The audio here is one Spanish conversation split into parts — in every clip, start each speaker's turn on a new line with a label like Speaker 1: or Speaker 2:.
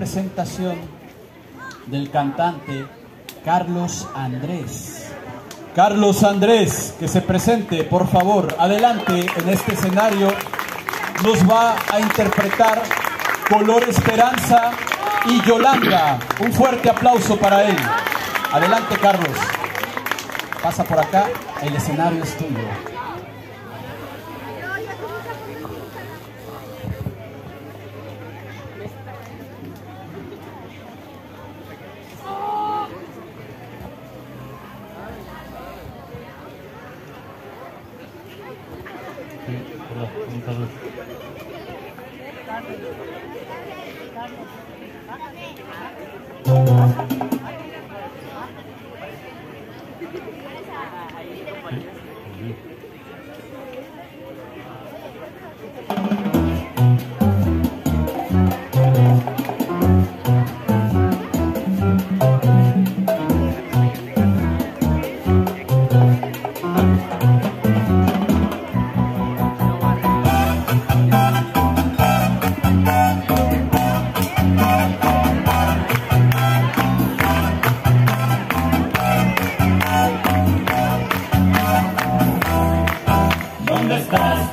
Speaker 1: presentación del cantante Carlos Andrés. Carlos Andrés, que se presente, por favor, adelante en este escenario. Nos va a interpretar Color Esperanza y Yolanda. Un fuerte aplauso para él. Adelante, Carlos. Pasa por acá, el escenario es tuyo.
Speaker 2: ¿Dónde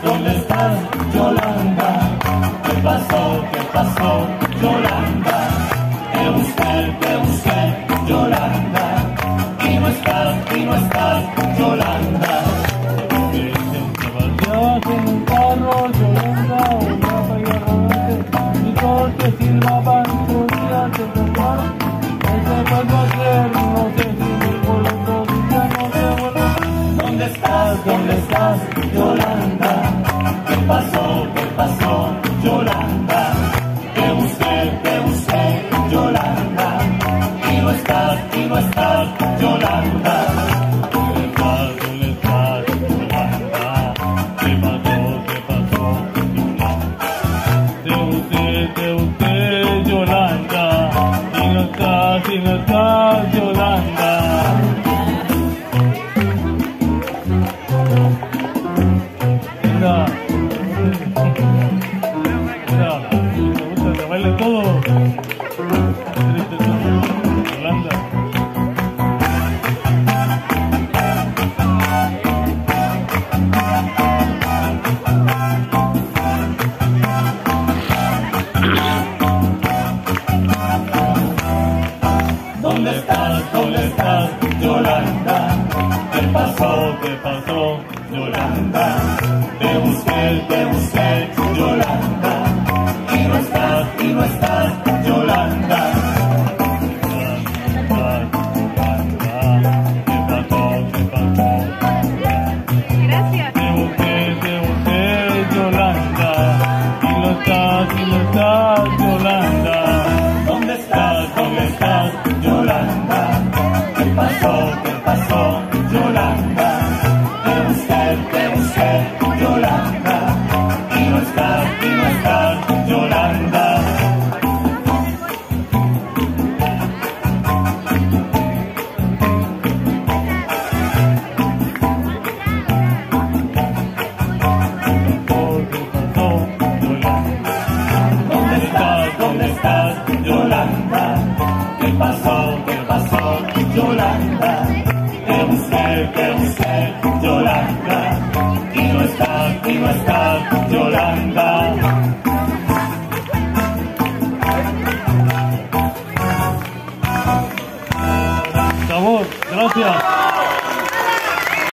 Speaker 2: ¿Dónde estás, Yolanda? ¿Qué pasó? ¿Qué pasó, Yolanda? Te busqué, te busqué, Yolanda. Y no estás, y no estás, Yolanda.
Speaker 3: Yolanda? Te
Speaker 2: busqué, te busqué, Yolanda. Y no estás, y no estás, Yolanda.
Speaker 3: ¿Dónde estás? ¿Dónde estás, Yolanda? ¿Qué pasó? ¿Qué pasó, Yolanda? Te busqué, te busqué, Yolanda, y no estás, y no estás, Yolanda?
Speaker 2: ¿Qué pasó? ¿Qué pasó, Yolanda? Te busqué, te busqué, Yolanda?
Speaker 3: Te busqué, te busqué, Yolanda. Y no estás, y no estás, Yolanda.
Speaker 2: ¿Dónde estás? ¿Dónde estás, Yolanda? ¿Qué pasó? ¿Qué te busqué, Yolanda. Y no estás, y no estás, Yolanda.